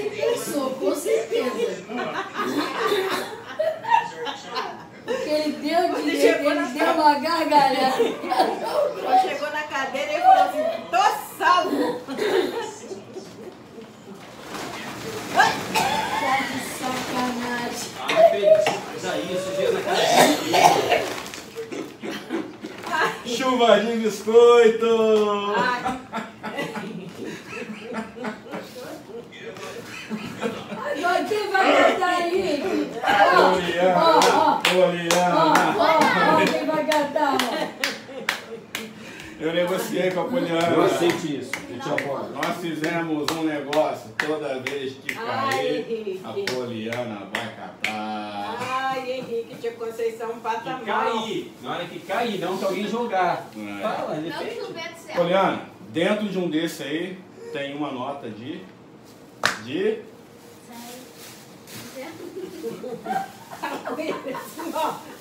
você pensou, com certeza. Porque ele deu chegou ele na deu uma gargalhada. Quando chegou na cadeira, ele falou assim, tô salvo. Tá de sacanagem. Daí, sujeira na cara. Chuva de biscoito! Ai, Agora quem vai cantar aí? Ó, Poliana! ó, ó. Quem vai cantar, ó. Eu negociei com a Poliana. Eu aceito isso. Eu te apoio. Nós fizemos um negócio, toda vez que Ai, cair, a Poliana vai catar. ai, Henrique, tia Conceição Que mal. cair. Na hora que cair, não que alguém jogar. É. Fala. Poliana, dentro de um desse aí, tem uma nota de. De.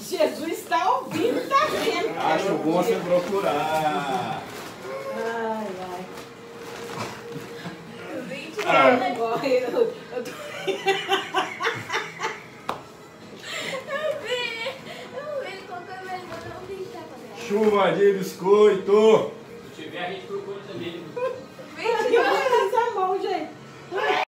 Jesus está ouvindo, tá vendo? Acho bom você procurar. Ai, ai. O vento Ah. Agora eu, eu tô... Eu vi. Eu um pra dentro. Chuva de biscoito! Se tiver, a gente procura também.